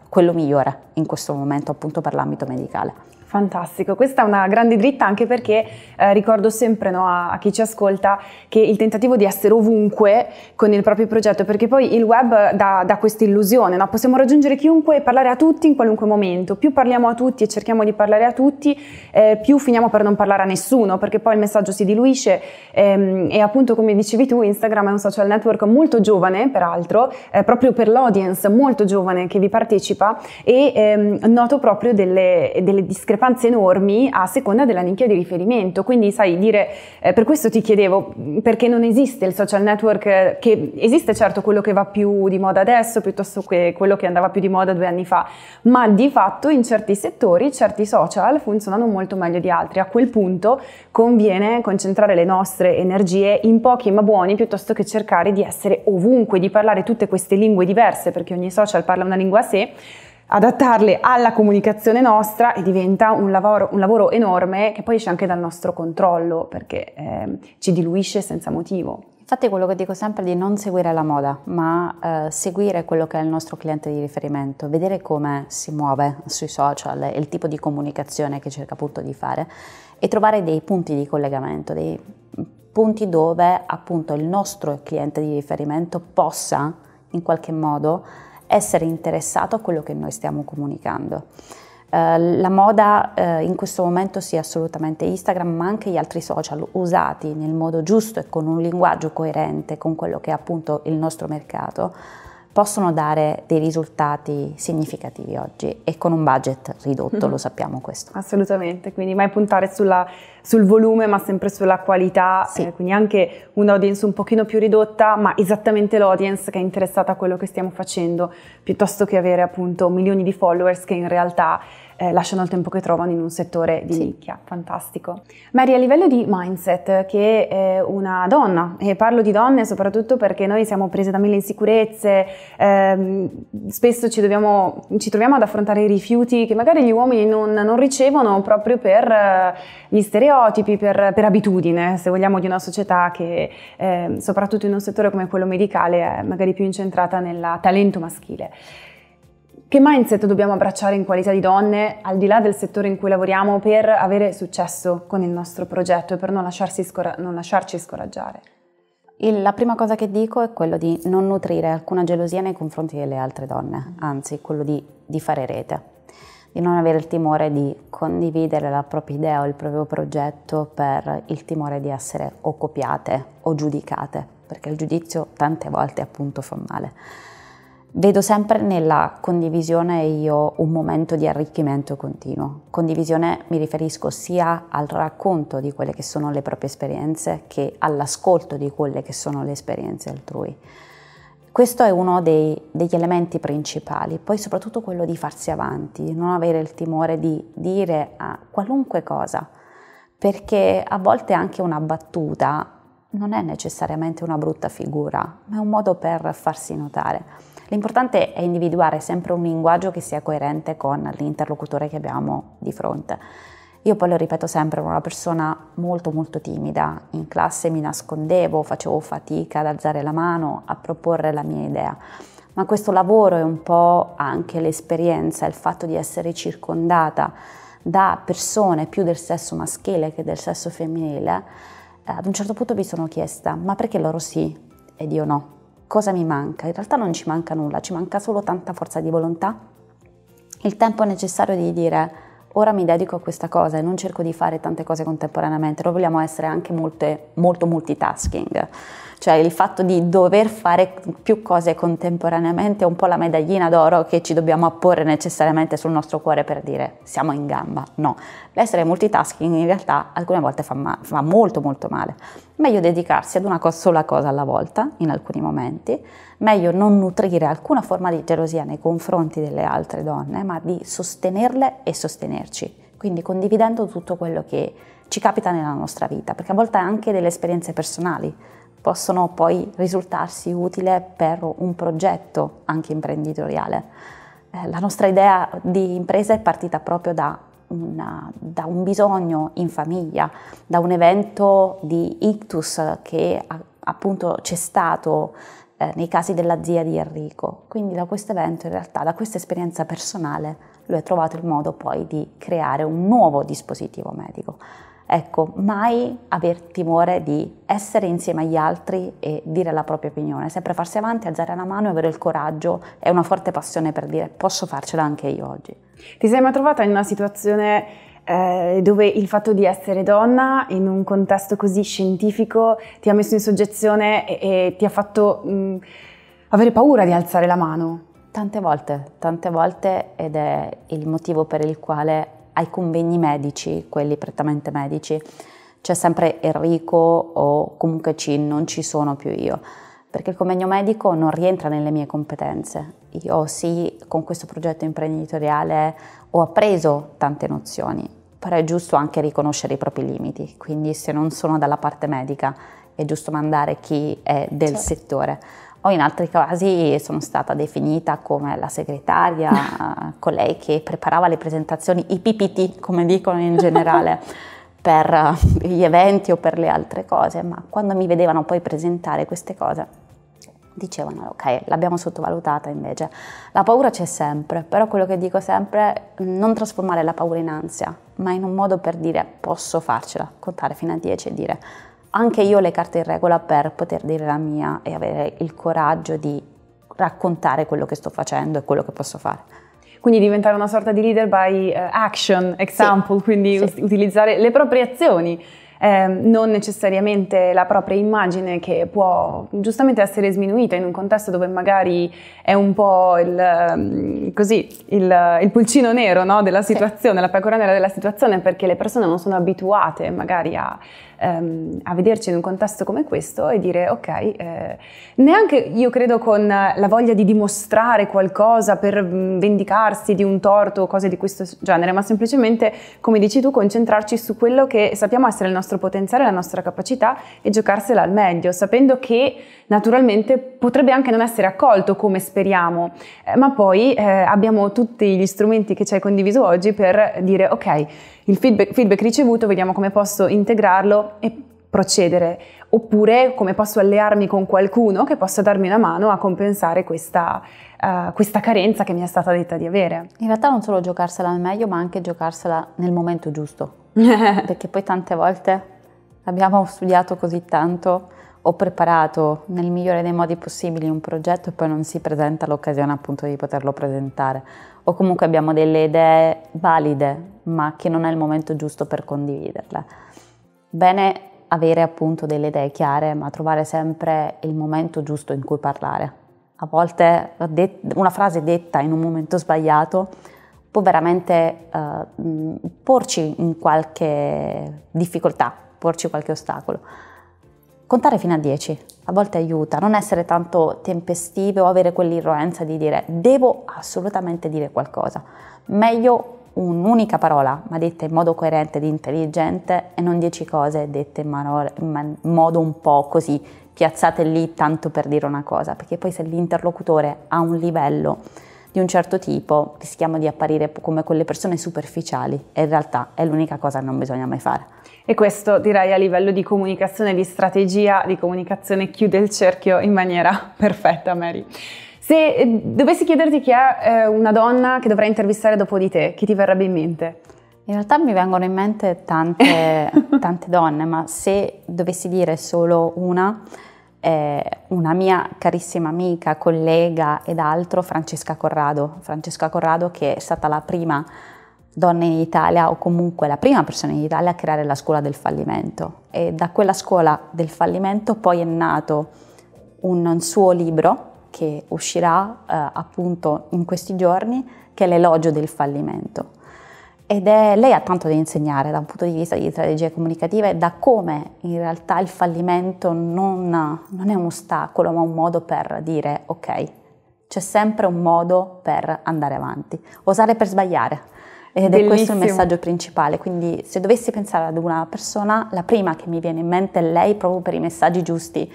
quello migliore in questo momento appunto per l'ambito medicale. Fantastico, questa è una grande dritta anche perché eh, ricordo sempre no, a, a, chi ci ascolta che il tentativo di essere ovunque con il proprio progetto, perché poi il web dà, dà questa illusione, no? possiamo raggiungere chiunque e parlare a tutti in qualunque momento, più parliamo a tutti e cerchiamo di parlare a tutti, eh, più finiamo per non parlare a nessuno, perché poi il messaggio si diluisce ehm, e appunto come dicevi tu Instagram è un social network molto giovane peraltro, eh, proprio per l'audience molto giovane che vi partecipa e ehm, noto proprio delle, delle discrepanze discrepanze enormi a seconda della nicchia di riferimento. Quindi, sai, dire, eh, per questo ti chiedevo, perché non esiste il social network, eh, che esiste certo quello che va più di moda adesso piuttosto che quello che andava più di moda due anni fa, ma di fatto in certi settori certi social funzionano molto meglio di altri. A quel punto conviene concentrare le nostre energie in pochi ma buoni piuttosto che cercare di essere ovunque, di parlare tutte queste lingue diverse, perché ogni social parla una lingua a sé adattarle alla comunicazione nostra e diventa un lavoro, un lavoro enorme che poi esce anche dal nostro controllo perché eh, ci diluisce senza motivo. Infatti quello che dico sempre è di non seguire la moda, ma eh, seguire quello che è il nostro cliente di riferimento, vedere come si muove sui social e il tipo di comunicazione che cerca appunto di fare e trovare dei punti di collegamento, dei punti dove appunto il nostro cliente di riferimento possa in qualche modo essere interessato a quello che noi stiamo comunicando. Uh, la moda uh, in questo momento sia assolutamente Instagram, ma anche gli altri social usati nel modo giusto e con un linguaggio coerente con quello che è appunto il nostro mercato, possono dare dei risultati significativi oggi e con un budget ridotto, lo sappiamo questo. Assolutamente, quindi mai puntare sulla, sul volume ma sempre sulla qualità, sì. eh, quindi anche un'audience un pochino più ridotta ma esattamente l'audience che è interessata a quello che stiamo facendo, piuttosto che avere appunto milioni di followers che in realtà eh, lasciano il tempo che trovano in un settore di sì. nicchia. Fantastico. Mary, a livello di mindset, che è una donna, e parlo di donne soprattutto perché noi siamo prese da mille insicurezze, ehm, spesso ci, dobbiamo, ci, troviamo ad affrontare i rifiuti che magari gli uomini non, non ricevono proprio per eh, gli stereotipi, per, per, abitudine, se vogliamo, di una società che, eh, soprattutto in un settore come quello medicale, è magari più incentrata nel talento maschile. Che mindset dobbiamo abbracciare in qualità di donne, al di là del settore in cui lavoriamo, per avere successo con il nostro progetto e per non, scora- non lasciarci scoraggiare? Il, la prima cosa che dico è quello di non nutrire alcuna gelosia nei confronti delle altre donne, anzi quello di, di fare rete, di non avere il timore di condividere la propria idea o il proprio progetto per il timore di essere o copiate o giudicate, perché il giudizio tante volte appunto fa male. Vedo sempre nella condivisione io un momento di arricchimento continuo. Condivisione mi riferisco sia al racconto di quelle che sono le proprie esperienze che all'ascolto di quelle che sono le esperienze altrui. Questo è uno dei, degli elementi principali, poi soprattutto quello di farsi avanti, di non avere il timore di dire a qualunque cosa, perché a volte anche una battuta non è necessariamente una brutta figura, ma è un modo per farsi notare. L'importante è individuare sempre un linguaggio che sia coerente con l'interlocutore che abbiamo di fronte. Io poi lo ripeto sempre, ero una persona molto molto timida, in classe mi nascondevo, facevo fatica ad alzare la mano, a proporre la mia idea. Ma questo lavoro è un po' anche l'esperienza, il fatto di essere circondata da persone più del sesso maschile che del sesso femminile. Eh, ad un certo punto mi sono chiesta, ma perché loro sì ed io no? Cosa mi manca? In realtà non ci manca nulla, ci manca solo tanta forza di volontà, il tempo necessario di dire ora mi dedico a questa cosa e non cerco di fare tante cose contemporaneamente, noi vogliamo essere anche molte, molto multitasking, cioè il fatto di dover fare più cose contemporaneamente è un po' la medaglina d'oro che ci dobbiamo apporre necessariamente sul nostro cuore per dire siamo in gamba, no, l'essere multitasking in realtà alcune volte fa, ma- fa molto molto male, meglio dedicarsi ad una sola cosa alla volta in alcuni momenti, meglio non nutrire alcuna forma di gelosia nei confronti delle altre donne, ma di sostenerle e sostenerci, quindi condividendo tutto quello che ci capita nella nostra vita, perché a volte anche delle esperienze personali possono poi risultarsi utili per un progetto anche imprenditoriale. Eh, la nostra idea di impresa è partita proprio da, una, da un bisogno in famiglia, da un evento di ictus che appunto c'è stato eh, nei casi della zia di Enrico. Quindi da questo evento, in realtà, da questa esperienza personale, lui ha trovato il modo poi di creare un nuovo dispositivo medico. Ecco, mai aver timore di essere insieme agli altri e dire la propria opinione, sempre farsi avanti, alzare la mano e avere il coraggio e una forte passione per dire posso farcela anche io oggi. Ti sei mai trovata in una situazione eh, dove il fatto di essere donna in un contesto così scientifico ti ha messo in soggezione e, e ti ha fatto mh, avere paura di alzare la mano? Tante volte, tante volte ed è il motivo per il quale ai convegni medici, quelli prettamente medici, c'è sempre Enrico o comunque C, non ci sono più io, perché il convegno medico non rientra nelle mie competenze. Io sì, con questo progetto imprenditoriale ho appreso tante nozioni, però è giusto anche riconoscere i propri limiti, quindi se non sono dalla parte medica è giusto mandare chi è del certo. settore. O in altri casi sono stata definita come la segretaria, colei che preparava le presentazioni, i PPT come dicono in generale, per gli eventi o per le altre cose, ma quando mi vedevano poi presentare queste cose dicevano ok, l'abbiamo sottovalutata invece. La paura c'è sempre, però quello che dico sempre è non trasformare la paura in ansia, ma in un modo per dire posso farcela, contare fino a 10 e dire anche io ho le carte in regola per poter dire la mia e avere il coraggio di raccontare quello che sto facendo e quello che posso fare. Quindi diventare una sorta di leader by uh, action, example, sì. quindi sì. utilizzare le proprie azioni eh, non necessariamente la propria immagine che può giustamente essere sminuita in un contesto dove magari è un po' il, mm, così, il, il pulcino nero no, della situazione, sì. la pecora nera della situazione perché le persone non sono abituate magari a ehm, a vederci in un contesto come questo e dire ok, eh, neanche io credo con la voglia di dimostrare qualcosa per mm, vendicarsi di un torto o cose di questo genere, ma semplicemente, come dici tu, concentrarci su quello che sappiamo essere il nostro potenziale, la nostra capacità e giocarsela al meglio, sapendo che naturalmente potrebbe anche non essere accolto come speriamo, eh, ma poi eh, abbiamo tutti gli strumenti che ci hai condiviso oggi per dire ok, il feedback, feedback ricevuto, vediamo come posso integrarlo e procedere, oppure come posso allearmi con qualcuno che possa darmi una mano a compensare questa, uh, questa carenza che mi è stata detta di avere. In realtà non solo giocarsela al meglio, ma anche giocarsela nel momento giusto, perché poi tante volte abbiamo studiato così tanto, ho preparato nel migliore dei modi possibili un progetto e poi non si presenta l'occasione appunto di poterlo presentare o comunque abbiamo delle idee valide ma che non è il momento giusto per condividerle. Bene avere appunto delle idee chiare ma trovare sempre il momento giusto in cui parlare. A volte una frase detta in un momento sbagliato può veramente uh, porci in qualche difficoltà, porci qualche ostacolo. Contare fino a 10 a volte aiuta, non essere tanto tempestive o avere quell'irroenza di dire devo assolutamente dire qualcosa. Meglio un'unica parola, ma detta in modo coerente ed intelligente e non dieci cose dette in modo un po' così piazzate lì tanto per dire una cosa, perché poi se l'interlocutore ha un livello di un certo tipo rischiamo di apparire come quelle persone superficiali e in realtà è l'unica cosa che non bisogna mai fare. E questo direi a livello di comunicazione, di strategia, di comunicazione chiude il cerchio in maniera perfetta, Mary. Se eh, dovessi chiederti chi è eh, una donna che dovrai intervistare dopo di te, chi ti verrebbe in mente? In realtà mi vengono in mente tante, tante donne, ma se dovessi dire solo una, eh, una mia carissima amica, collega ed altro, Francesca Corrado. Francesca Corrado che è stata la prima donna in Italia o comunque la prima persona in Italia a creare la scuola del fallimento e da quella scuola del fallimento poi è nato un suo libro che uscirà eh, appunto in questi giorni che è l'elogio del fallimento ed è, lei ha tanto da insegnare da un punto di vista di strategie comunicative da come in realtà il fallimento non, non è un ostacolo ma un modo per dire ok c'è sempre un modo per andare avanti osare per sbagliare. Ed Bellissimo. è questo il messaggio principale, quindi se dovessi pensare ad una persona, la prima che mi viene in mente è lei proprio per i messaggi giusti,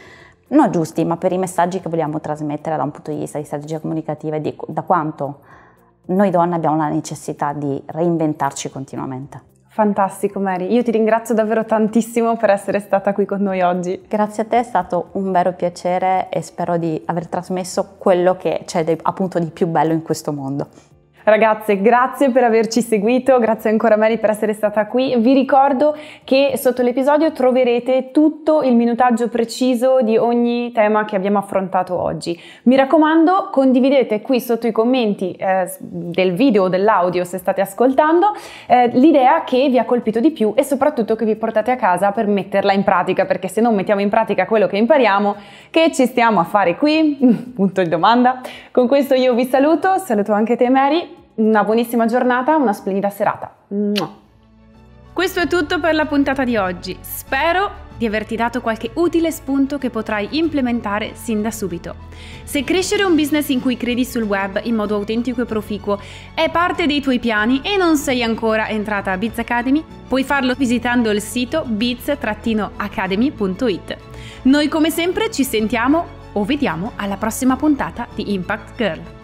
non giusti, ma per i messaggi che vogliamo trasmettere da un punto di vista di strategia comunicativa e di, da quanto noi donne abbiamo la necessità di reinventarci continuamente. Fantastico Mary, io ti ringrazio davvero tantissimo per essere stata qui con noi oggi. Grazie a te, è stato un vero piacere e spero di aver trasmesso quello che c'è appunto di più bello in questo mondo. Ragazze, grazie per averci seguito, grazie ancora Mary per essere stata qui. Vi ricordo che sotto l'episodio troverete tutto il minutaggio preciso di ogni tema che abbiamo affrontato oggi. Mi raccomando, condividete qui sotto i commenti eh, del video o dell'audio se state ascoltando eh, l'idea che vi ha colpito di più e soprattutto che vi portate a casa per metterla in pratica, perché se non mettiamo in pratica quello che impariamo, che ci stiamo a fare qui? Punto di domanda. Con questo io vi saluto, saluto anche te Mary una buonissima giornata, una splendida serata. Questo è tutto per la puntata di oggi. Spero di averti dato qualche utile spunto che potrai implementare sin da subito. Se crescere un business in cui credi sul web in modo autentico e proficuo è parte dei tuoi piani e non sei ancora entrata a Biz Academy, puoi farlo visitando il sito biz-academy.it. Noi come sempre ci sentiamo o vediamo alla prossima puntata di Impact Girl.